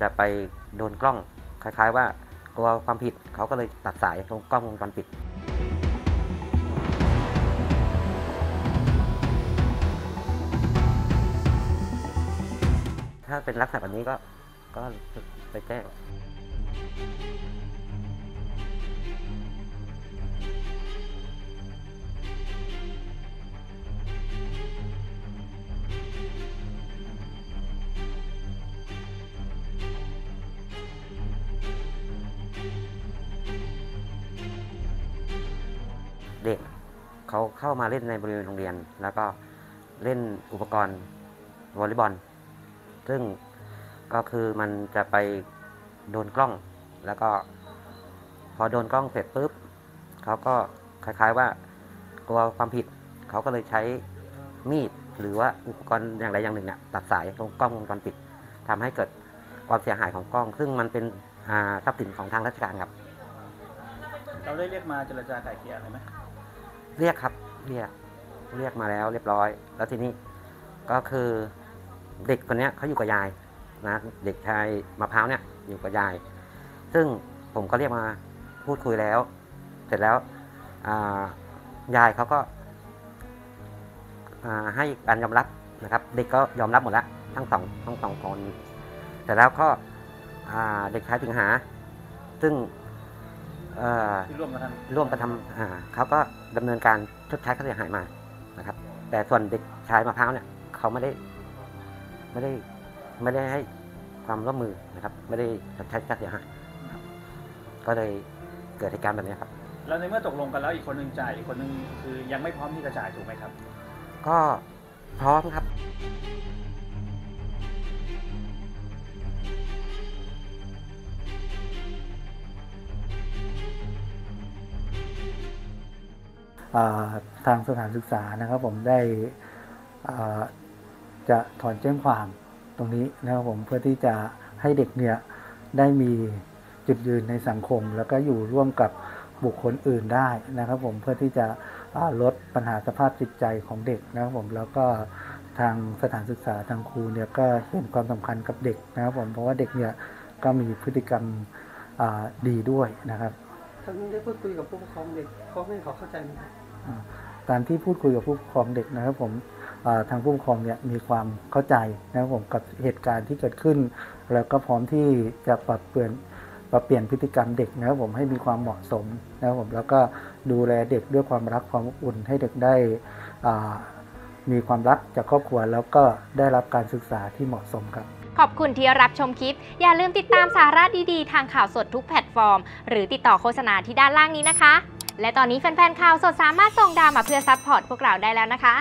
จะไปโดนกล้องคล้ายๆ ว่ากลัวความผิดเขาก็เลยตัดสายตรงกล้องวงจรปิด ถ้าเป็นลักษณะแบบนี้ก็ก็ไปแจ้ง เด็กเขาเข้ามาเล่นในบริเวณโรงเรียน แล้วก็เล่นอุปกรณ์วอลเลย์บอล ซึ่งก็คือมันจะไปโดนกล้อง แล้วก็พอโดนกล้องเสร็จปุ๊บเขาก็คล้ายๆว่ากลัวความผิดเขาก็เลยใช้มีดหรือว่าอุปกรณ์อย่างใดอย่างหนึ่งเนี่ยตัดสายตรงกล้องวงจรปิดทำให้เกิดความเสียหายของกล้อง ซึ่งมันเป็นทรัพย์สินของทางราชการครับ เราได้เรียกมาเจรจาไกล่เกลี่ยอะไรไหม เรียกครับเรียกเรียกมาแล้วเรียบร้อย แล้วทีนี้ก็คือเด็กคนนี้เขาอยู่กับยายนะเด็กชายมะพร้าวเนี่ยอยู่กับยาย ซึ่งผมก็เรียกมาพูดคุยแล้ว เสร็จแล้วยายเขาก็ให้การยอมรับนะครับ เด็กก็ยอมรับหมดแล้วทั้งสองทั้งสองคนเสร็จแล้วก็เด็กชายสิงหา ซึ่ง เอ่อที่ร่วมกันทร่วมกระทำอ่าเขาก็ดำเนินการชดใช้ค่าเสียหายมานะครับ แต่ส่วนเด็กชายมะพร้าวเนี่ยเขาไม่ได้ไม่ได้ไม่ได้ให้ความร่วมมือนะครับ ไม่ได้ชดใช้ค่าเสียหายครับก็เลยเกิดเหตุการณ์แบบนี้ครับำแล้วในเมื่อตกลงกันแล้วอีกคนนึงจ่ายอีกคนนึงคือยังไม่พร้อมที่จะจ่ายถูกไหมครับ ก็พร้อมครับ ทางสถานศึกษานะครับ ผมได้จะถอนแจ้งความตรงนี้นะครับผมเพื่อที่จะให้เด็กเนี่ยได้มีจุดยืนในสังคม แล้วก็อยู่ร่วมกับบุคคลอื่นได้นะครับ ผมเพื่อที่จะลดปัญหาสภาพจิตใจของเด็กนะครับผมแล้วก็ทางสถานศึกษาทางครูเนี่ยก็เห็นความสำคัญกับเด็กนะครับผมเพราะว่าเด็กเนี่ยก็มีพฤติกรรมดีด้วยนะครับ ทั้งได้พูดคุยกับผู้ปกครองเด็กเขาให้เขาเข้าใจไหมครับการที่พูดคุยกับผู้ปกครองเด็กนะครับผมทางผู้ปกครองเนี่ยมีความเข้าใจนะครับผมกับเหตุการณ์ที่เกิดขึ้น แล้วก็พร้อมที่จะปรับเปลี่ยนปรับเปลี่ยนพฤติกรรมเด็กนะครับผมให้มีความเหมาะสมนะครับผมแล้วก็ดูแลเด็กด้วยความรักความอบอุ่นให้เด็กได้มีความรักจากครอบครัวแล้วก็ได้รับการศึกษาที่เหมาะสมครับ ขอบคุณที่รับชมคลิป อย่าลืมติดตามสาระดีๆ ทางข่าวสดทุกแพลตฟอร์ม หรือติดต่อโฆษณาที่ด้านล่างนี้นะคะ และตอนนี้แฟนๆข่าวสดสามารถส่งดาวมาเพื่อ support พวกเราได้แล้วนะคะ